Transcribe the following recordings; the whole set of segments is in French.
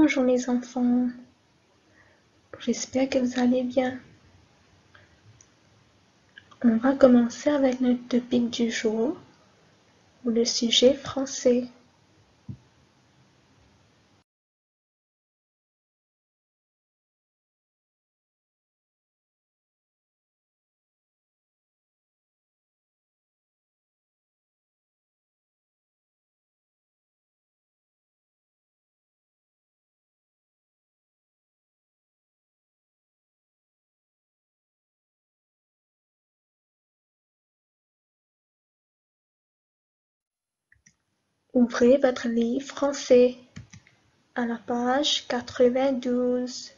Bonjour les enfants, j'espère que vous allez bien. On va commencer avec notre topic du jour, ou le sujet français. Ouvrez votre livre français à la page quatre-vingt-douze.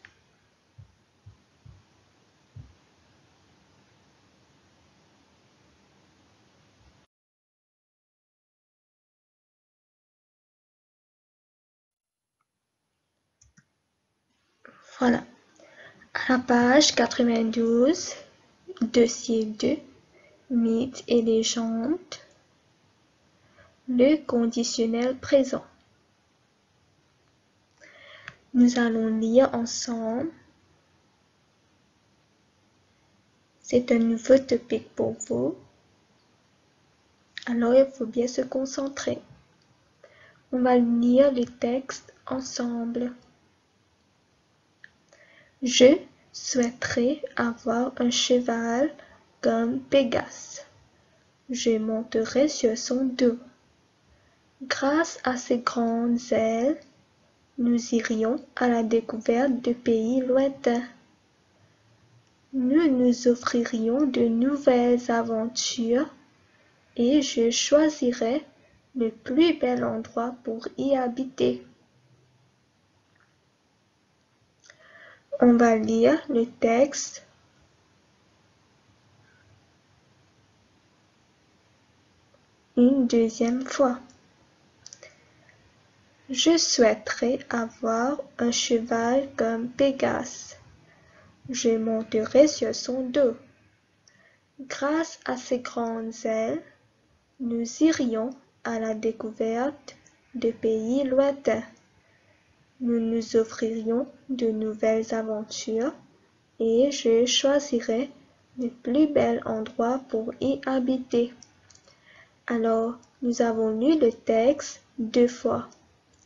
Voilà. À la page quatre-vingt-douze, dossier 2, mythes et légendes, le conditionnel présent. Nous allons lire ensemble. C'est un nouveau topic pour vous. Alors il faut bien se concentrer. On va lire le texte ensemble. Je souhaiterais avoir un cheval comme Pégase. Je monterai sur son dos. Grâce à ses grandes ailes, nous irions à la découverte de pays lointains. Nous nous offririons de nouvelles aventures et je choisirais le plus bel endroit pour y habiter. On va lire le texte une deuxième fois. Je souhaiterais avoir un cheval comme Pégase. Je monterai sur son dos. Grâce à ses grandes ailes, nous irions à la découverte de pays lointains. Nous nous offririons de nouvelles aventures et je choisirais le plus bel endroit pour y habiter. Alors, nous avons lu le texte deux fois.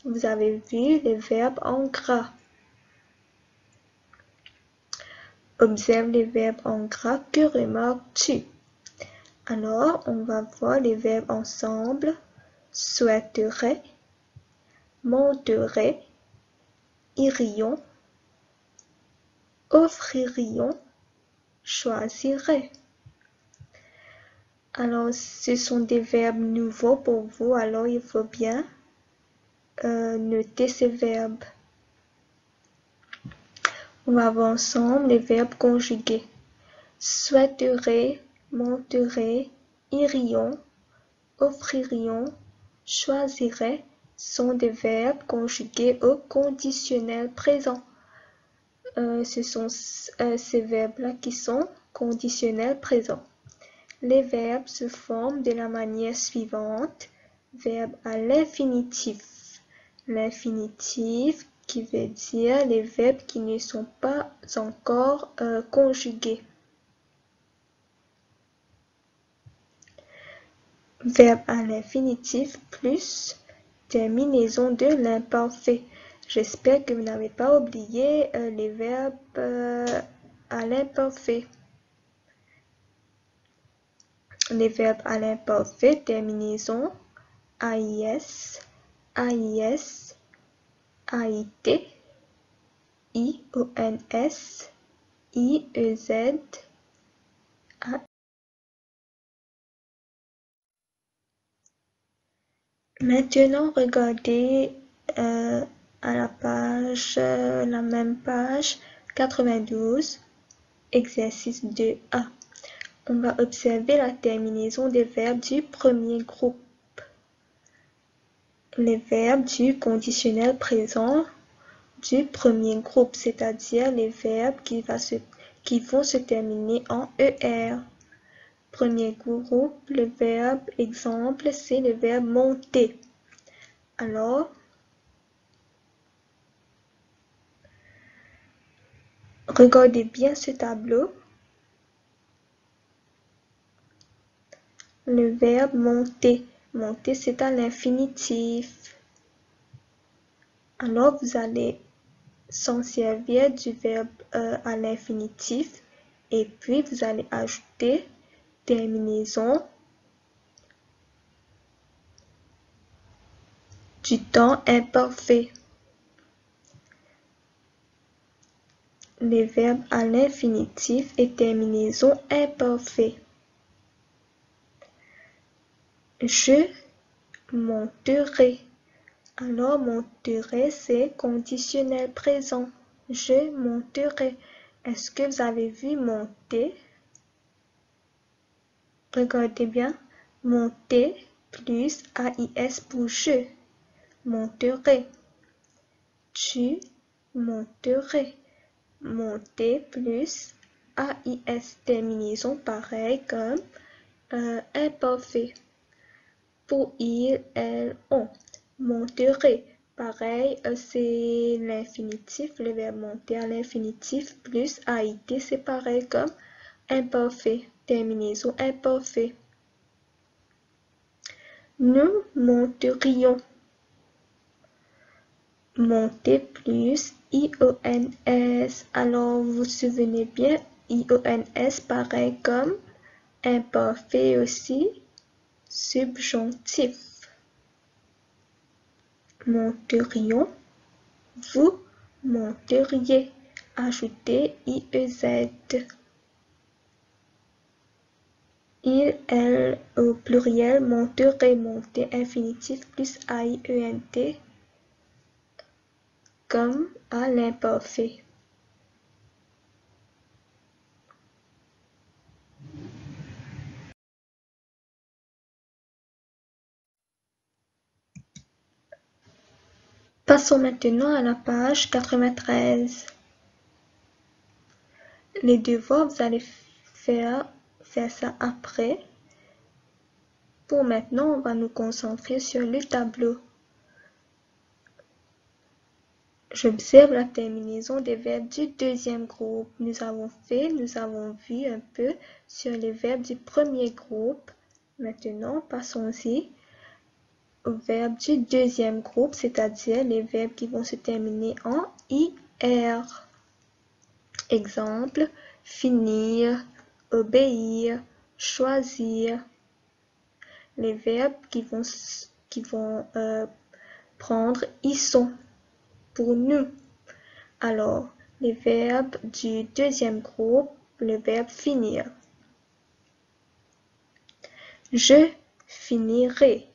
Vous avez vu les verbes en gras. Observe les verbes en gras. Que remarques-tu? Alors, on va voir les verbes ensemble. Souhaiterait, monterait, irions, offririons, choisirait. Alors, ce sont des verbes nouveaux pour vous, alors il faut bien euh, noter ces verbes. On va voir ensemble les verbes conjugués. Souhaiterait, monterait, irions, offririons, choisirait sont des verbes conjugués au conditionnel présent. Euh, ce sont euh, ces verbes-là qui sont conditionnels présents. Les verbes se forment de la manière suivante. Verbe à l'infinitif. L'infinitif qui veut dire les verbes qui ne sont pas encore euh, conjugués. Verbe à l'infinitif plus terminaison de l'imparfait. J'espère que vous n'avez pas oublié euh, les verbes euh, à l'imparfait. Les verbes à l'imparfait, terminaison AIS, AIS, AIT, IONS, IEZ, A Maintenant, regardez euh, à la page, euh, la même page 92, exercice 2A. On va observer la terminaison des verbes du premier groupe. Les verbes du conditionnel présent du premier groupe, c'est-à-dire les verbes qui, vont se terminer en ER. Premier groupe, le verbe exemple, c'est le verbe monter. Alors, Regardez bien ce tableau. Le verbe monter. Monter, c'est à l'infinitif. Alors, vous allez s'en servir du verbe euh, à l'infinitif et puis vous allez ajouter terminaison du temps imparfait. Les verbes à l'infinitif et terminaison imparfait. Je monterai. Alors, monterai, c'est conditionnel présent. Je monterai. Est-ce que vous avez vu monter? Regardez bien. Monter plus AIS pour je monterai. Tu monterais. Monter plus AIS terminaison pareil comme euh, imparfait. Pour il, elle, on. Monterait. Pareil, euh, c'est l'infinitif, le verbe monter à l'infinitif plus AIT, c'est pareil comme imparfait. Terminaison imparfait. Nous monterions monter plus IONS. Alors, vous vous souvenez bien, IONS pareil comme imparfait aussi, subjonctif. Monterions, vous monteriez. Ajoutez IEZ. Il, elle, au pluriel, monterait, monter, infinitif plus AIENT comme à l'imparfait. Passons maintenant à la page 93. Les devoirs, vous allez faire, faire ça après. Pour maintenant, on va nous concentrer sur le tableau. J'observe la terminaison des verbes du deuxième groupe. Nous avons fait, nous avons vu un peu sur les verbes du premier groupe. Maintenant, passons-y verbes du deuxième groupe, c'est-à-dire les verbes qui vont se terminer en IR. Exemple, finir, obéir, choisir. Les verbes qui vont, euh, prendre ils sont pour nous. Alors, les verbes du deuxième groupe, le verbe finir. Je finirai.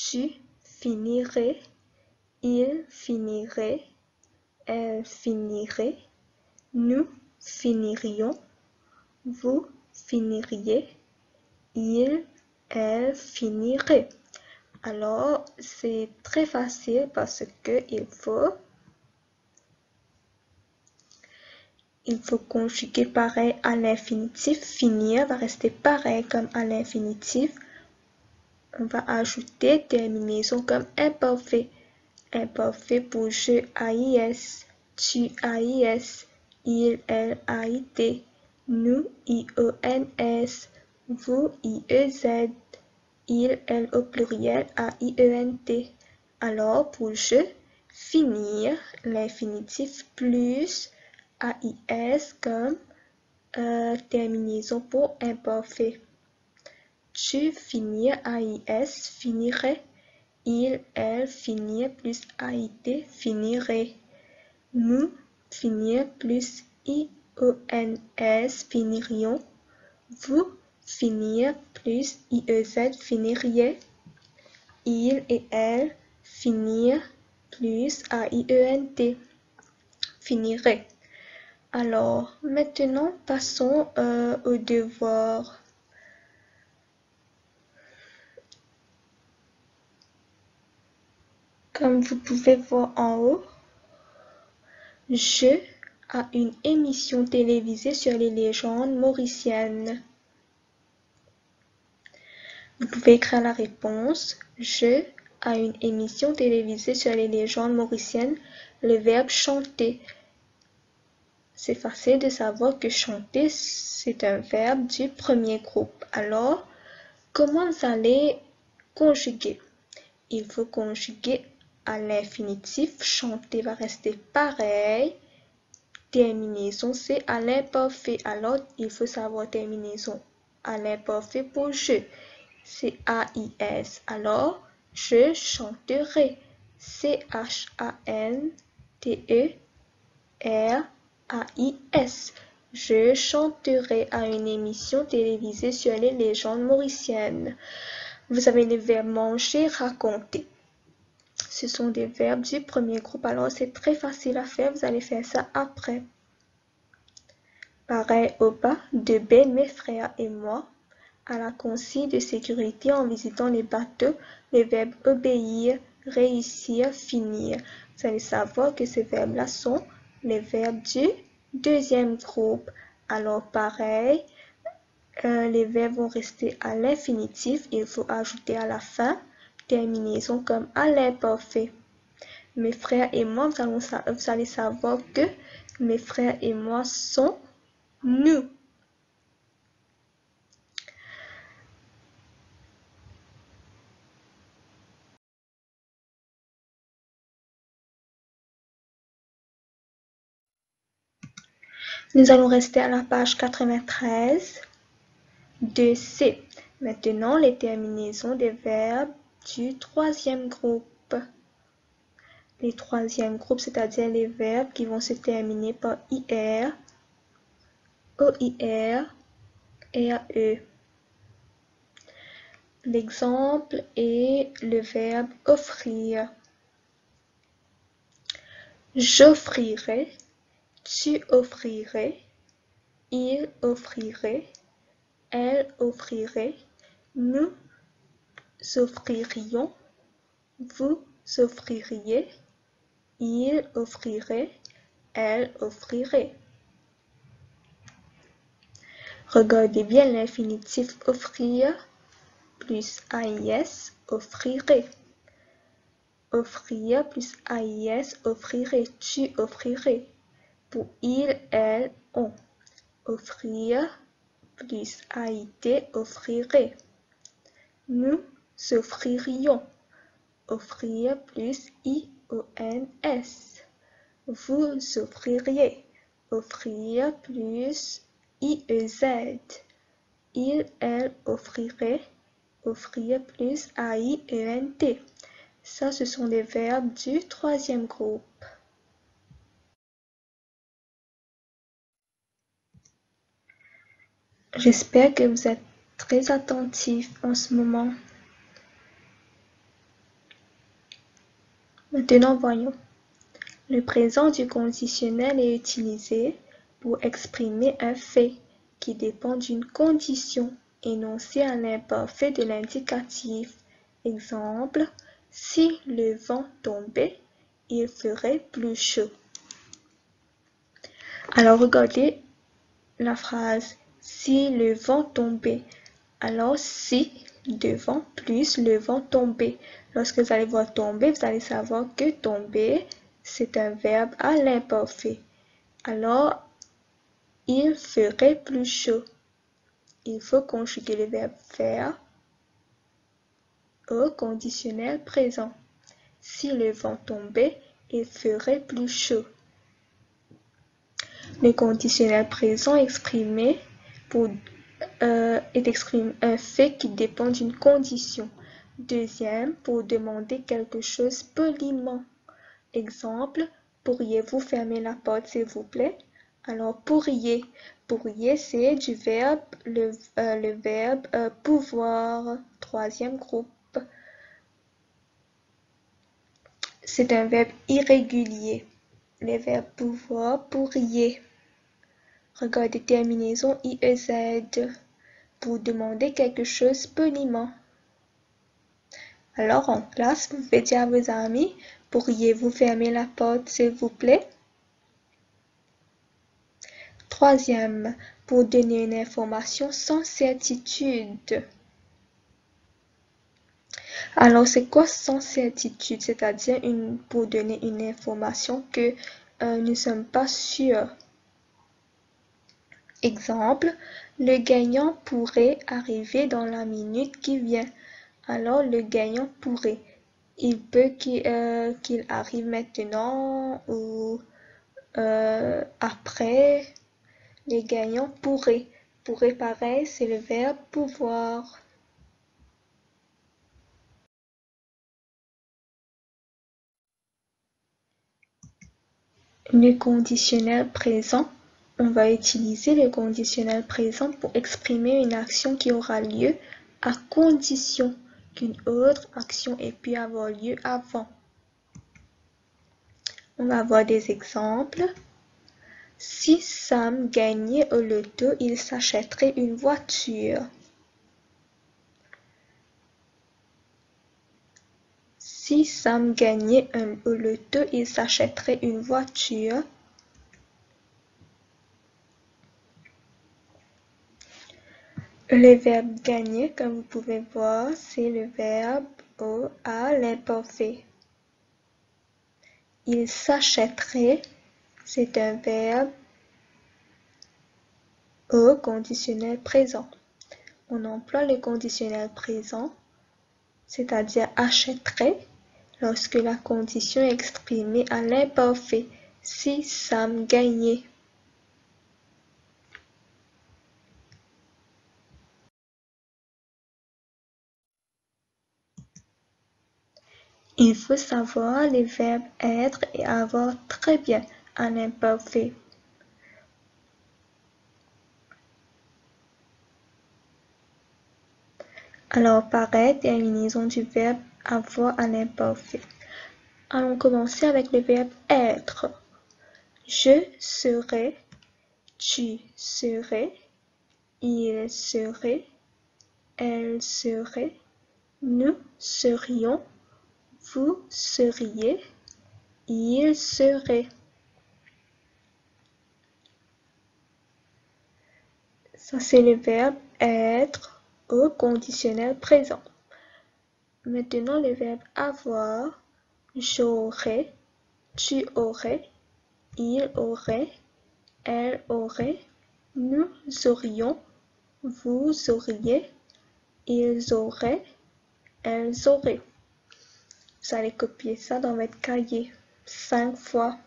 Tu finirais. Il finirait. Elle finirait. Nous finirions. Vous finiriez. Il, elle finirait. Alors, c'est très facile parce que il faut il faut conjuguer pareil à l'infinitif. Finir va rester pareil comme à l'infinitif. On va ajouter terminaison comme imparfait. Imparfait pour je AIS, tu AIS, il, elle AIT, nous IONS, vous IEZ il, elle au pluriel, A-I-E-N-T. Alors, pour je, finir, l'infinitif plus A-I-S comme euh, terminaison pour imparfait. Tu finir, A-I-S, finirait. Il, elle, finir plus A-I-T, finirait. Nous, finir plus I-O-N-S, finirions. Vous, finir plus IEZ finiriez. Il et elle finir plus AIENT finirait. Alors, maintenant, passons euh, au devoir. Comme vous pouvez voir en haut, je a une émission télévisée sur les légendes mauriciennes. Vous pouvez écrire la réponse. Je à une émission télévisée sur les légendes mauriciennes. Le verbe chanter. c'est facile de savoir que chanter, c'est un verbe du premier groupe. Alors, comment vous allez conjuguer? Il faut conjuguer à l'infinitif. Chanter va rester pareil. Terminaison, c'est à l'imparfait. Alors, il faut savoir terminaison à l'imparfait pour je. C'est A-I-S. Alors, je chanterai. C-H-A-N-T-E-R-A-I-S. Je chanterai à une émission télévisée sur les légendes mauriciennes. Vous avez les verbes manger, raconter. Ce sont des verbes du premier groupe, alors c'est très facile à faire. Vous allez faire ça après. Pareil au bas de Ben, mes frères et moi, à la consigne de sécurité en visitant les bateaux, les verbes obéir, réussir, finir. Vous allez savoir que ces verbes-là sont les verbes du deuxième groupe. Alors pareil, euh, les verbes vont rester à l'infinitif. Il faut ajouter à la fin terminaison comme à l'imparfait. Mes frères et moi, vous allez, vous allez savoir que mes frères et moi sont nous. Nous allons rester à la page 93 de C. Maintenant, les terminaisons des verbes du troisième groupe. Les troisième groupe, c'est-à-dire les verbes qui vont se terminer par IR, OIR, RE. L'exemple est le verbe offrir. J'offrirai, tu offrirais, il offrirait, elle offrirait, nous offririons, vous offririez, il offrirait, elle offrirait. Regardez bien l'infinitif offrir plus AIS offrirait. Offrir plus AIS offrirait. Tu offrirais. Pour il, elle, on. Offrir plus AIT offrirait. Nous offririons. Offrir plus I-O-N-S. Vous offririez. Offrir plus IEZ. Il, elle offrirait. Offrir plus A-I-E-N-T. Ça, ce sont les verbes du troisième groupe. J'espère que vous êtes très attentifs en ce moment. Maintenant, voyons. Le présent du conditionnel est utilisé pour exprimer un fait qui dépend d'une condition énoncée à l'imparfait de l'indicatif. Exemple, si le vent tombait, il ferait plus chaud. Alors regardez la phrase si le vent tombait. Alors si devant plus le vent tombait. Lorsque vous allez voir tomber, vous allez savoir que tomber, c'est un verbe à l'imparfait. Alors, il ferait plus chaud. Il faut conjuguer le verbe faire au conditionnel présent. Si le vent tombait, il ferait plus chaud. Le conditionnel présent exprimé pour, euh, exprime un fait qui dépend d'une condition. Deuxième, pour demander quelque chose poliment. Exemple, pourriez-vous fermer la porte s'il vous plaît? Alors, pourriez. Pourriez, c'est du verbe, le, euh, verbe euh, pouvoir. Troisième groupe. C'est un verbe irrégulier. Les verbes pouvoir, pourriez. Regardez terminaison IEZ pour demander quelque chose poliment. Alors en classe, vous pouvez dire à vos amis, pourriez-vous fermer la porte s'il vous plaît? Troisième, pour donner une information sans certitude. Alors, c'est quoi sans certitude? C'est-à-dire pour donner une information que euh, nous ne sommes pas sûrs. Exemple, le gagnant pourrait arriver dans la minute qui vient. Alors, le gagnant pourrait. Il peut qu'il euh, arrive maintenant ou euh, après. Les gagnants pourraient. Pourrait pareil, c'est le verbe pouvoir. Le conditionnel présent. On va utiliser le conditionnel présent pour exprimer une action qui aura lieu à condition qu'une autre action ait pu avoir lieu avant. On va voir des exemples. Si Sam gagnait au loto, il s'achèterait une voiture. Si Sam gagnait au loto, il s'achèterait une voiture. Le verbe gagner, comme vous pouvez voir, c'est le verbe au à l'imparfait. Il s'achèterait, c'est un verbe au conditionnel présent. On emploie le conditionnel présent, c'est-à-dire achèterait, lorsque la condition est exprimée à l'imparfait, si Sam gagnait. Il faut savoir les verbes être et avoir très bien à l'imparfait. Alors, pareil, terminaison du verbe avoir à l'imparfait. Allons commencer avec le verbe être. Je serai, tu serais, il serait, elle serait, nous serions, vous seriez, il serait. Ça, c'est le verbe être au conditionnel présent. Maintenant, le verbe avoir, j'aurais, tu aurais, il aurait, elle aurait, nous aurions, vous auriez, ils auraient, elles auraient. Vous allez copier ça dans votre cahier cinq fois.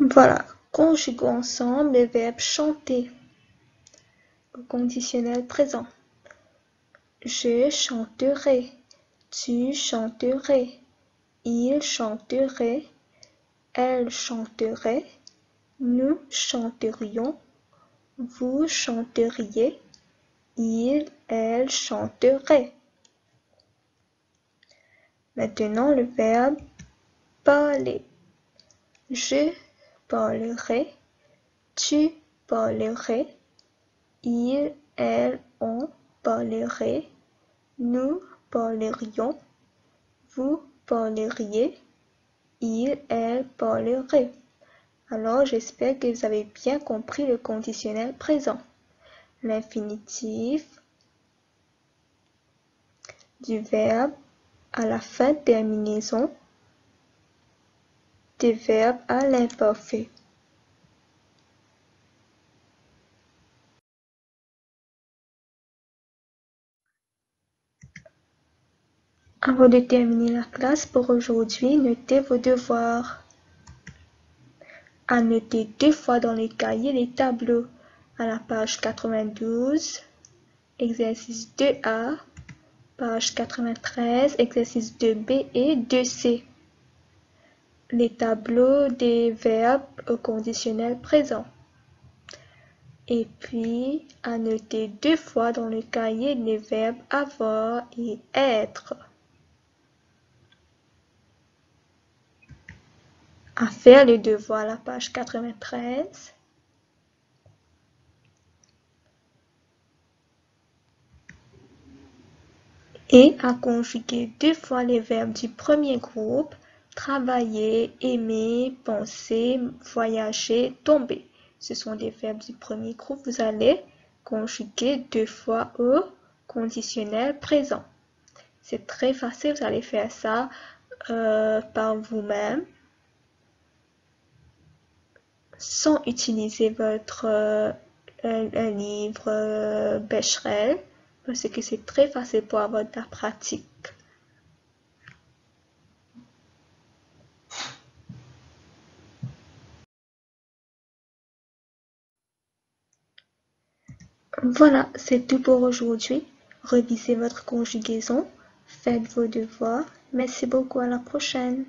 Voilà, conjuguons ensemble les verbes chanter au conditionnel présent. Je chanterai, tu chanterais, il chanterait, elle chanterait, nous chanterions, vous chanteriez, il, elle chanterait. Maintenant le verbe parler. Je parlerait, tu parlerais, il, elle, on parlerait, nous parlerions, vous parleriez, il, elle parlerait. Alors j'espère que vous avez bien compris le conditionnel présent. L'infinitif du verbe à la fin de terminaison des verbes à l'imparfait. Avant de terminer la classe pour aujourd'hui, notez vos devoirs. À noter deux fois dans les cahiers les tableaux à la page 92, exercice 2A, page 93, exercice 2B et 2C les tableaux des verbes au conditionnel présent. Et puis, à noter deux fois dans le cahier les verbes avoir et être. À faire les devoirs à la page 93. Et à conjuguer deux fois les verbes du premier groupe Travailler, aimer, penser, voyager, tomber. Ce sont des verbes du premier groupe. Vous allez conjuguer deux fois au conditionnel présent. C'est très facile, vous allez faire ça euh, par vous-même sans utiliser votre euh, livre euh, Becherel parce que c'est très facile pour avoir de la pratique. Voilà, c'est tout pour aujourd'hui. Revisez votre conjugaison, faites vos devoirs. Merci beaucoup, à la prochaine.